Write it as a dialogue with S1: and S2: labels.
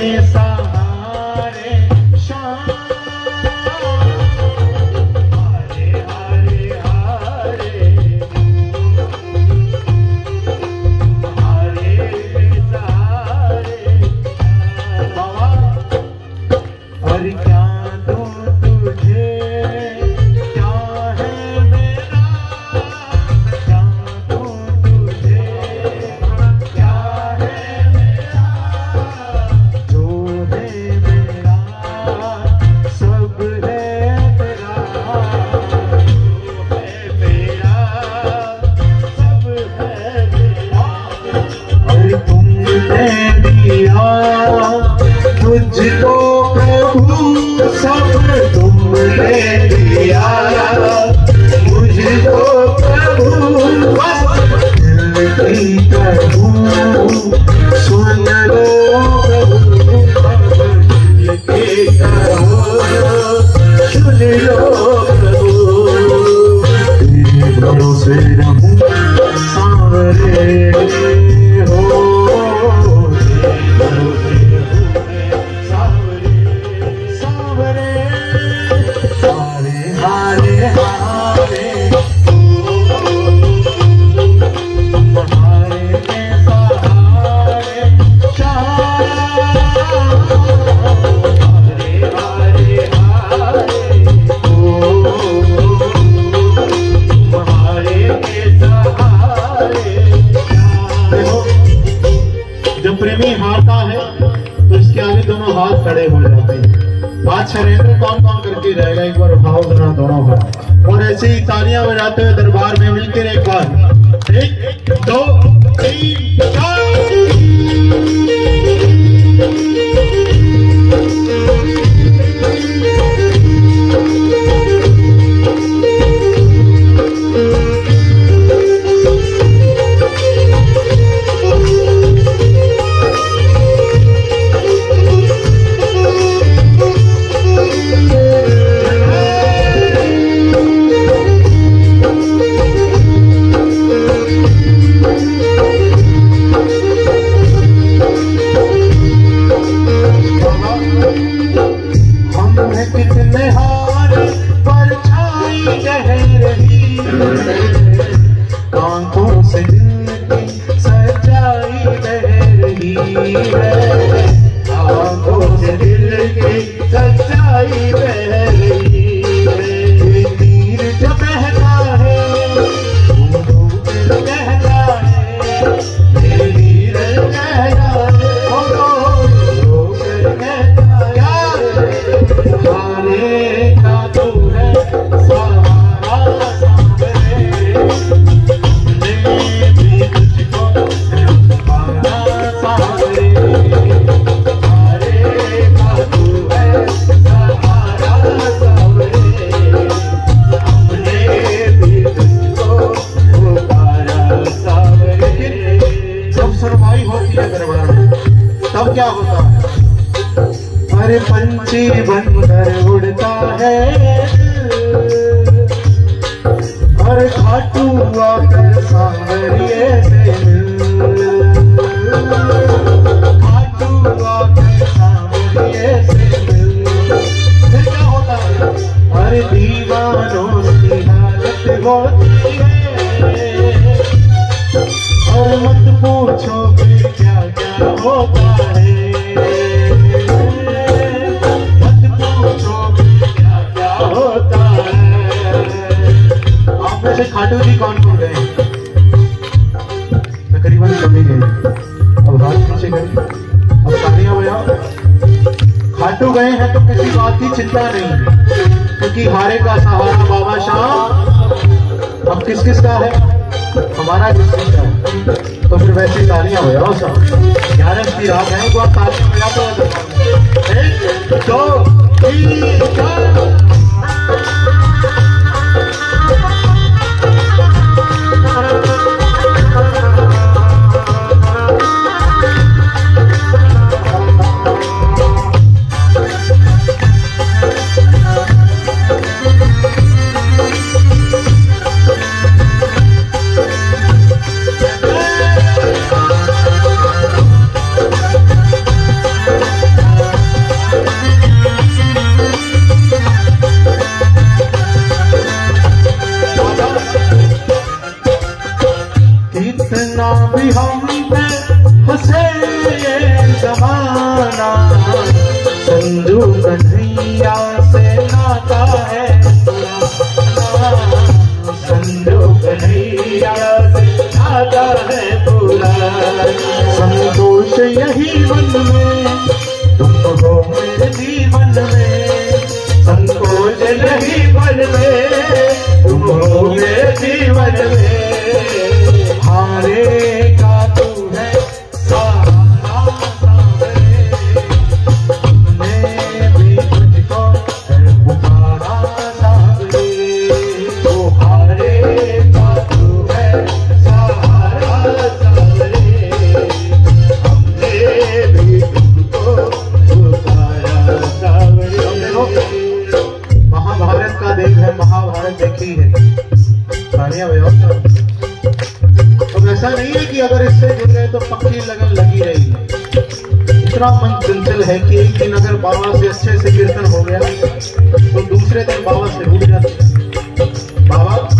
S1: के तुमने दिया मुझको प्रभु बस प्रभु करके रहेगा, एक बार उठाओ जरा दोनों का और ऐसे ही तालियाँ बजाते हुए दरबार में मिलकर एक बार। एक, दो, तीन है अरे पंछी बनकर उड़ता है। अरे खाटू आकर सांवरिए से मिल दीवानों की हालत होती है और मत पूछो फिर क्या क्या होता है है आप में से खाटू जी कौन कौन गए तकरीबन सभी गए अब हाथ पीछे गए अब तालियाँ बजाओ खाटू गए हैं तो किसी बात की चिंता नहीं क्योंकि हारे का सहारा बाबा शाह। अब किस किस का है? हमारा किस किस का है? तो फिर वैसे तालियाँ हो जाओ सब। ग्यारह की रात है तो आप तालियाँ बजा तो एक, दो, तीन, चार। यही मन में तुम तुमको मेरे दूसरा मन चंचल है कि एक दिन अगर बाबा से अच्छे से कीर्तन हो गया तो दूसरे दिन बाबा से रूट जाते बाबा